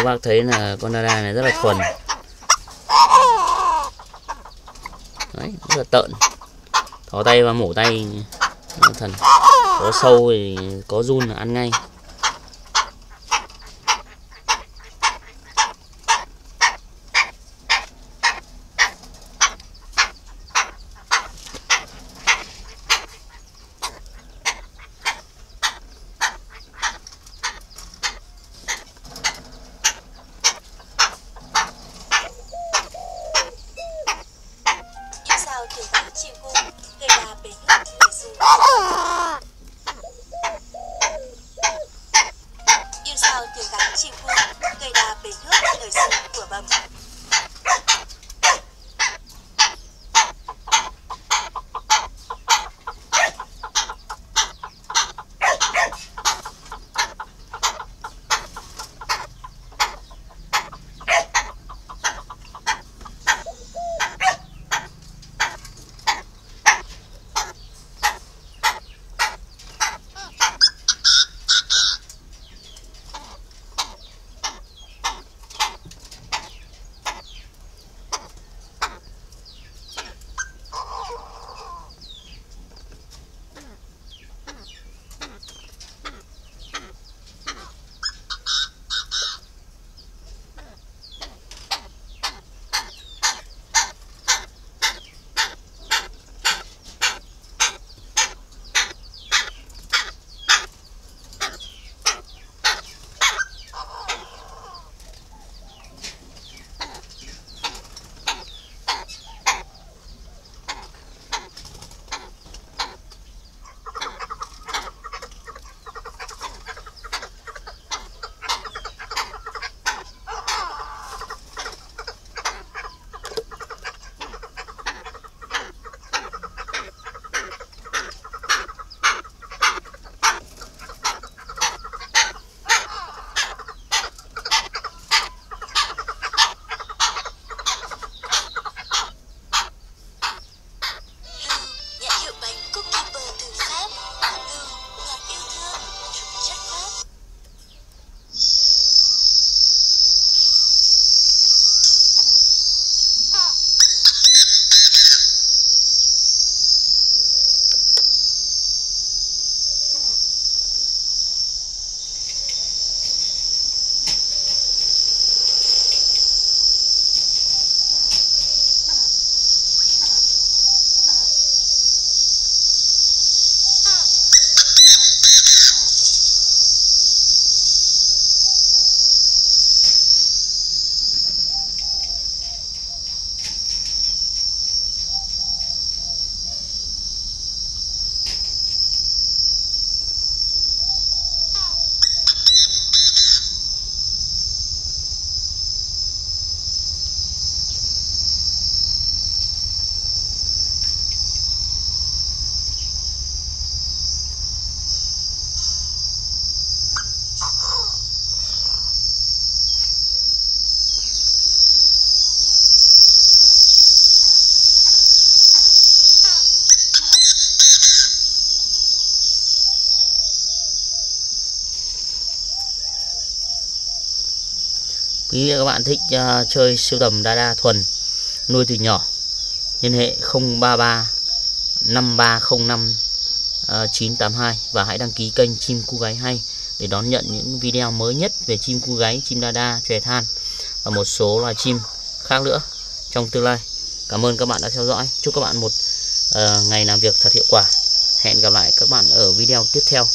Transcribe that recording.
Các bác thấy là con Dada này rất là thuần. Đấy, rất là tợn. Thò tay và mổ tay. Thần. Có sâu thì có run là ăn ngay. Yêu tiếng gắn chim cu Cây đà bể nước lời dù của bầm Quý vị và các bạn thích uh, chơi siêu tầm Dada thuần nuôi từ nhỏ liên hệ 033 5305 982 và hãy đăng ký kênh chim cu gáy hay để đón nhận những video mới nhất về chim cu gáy, chim Dada, chòe than và một số loài chim khác nữa trong tương lai. Cảm ơn các bạn đã theo dõi. Chúc các bạn một uh, ngày làm việc thật hiệu quả. Hẹn gặp lại các bạn ở video tiếp theo.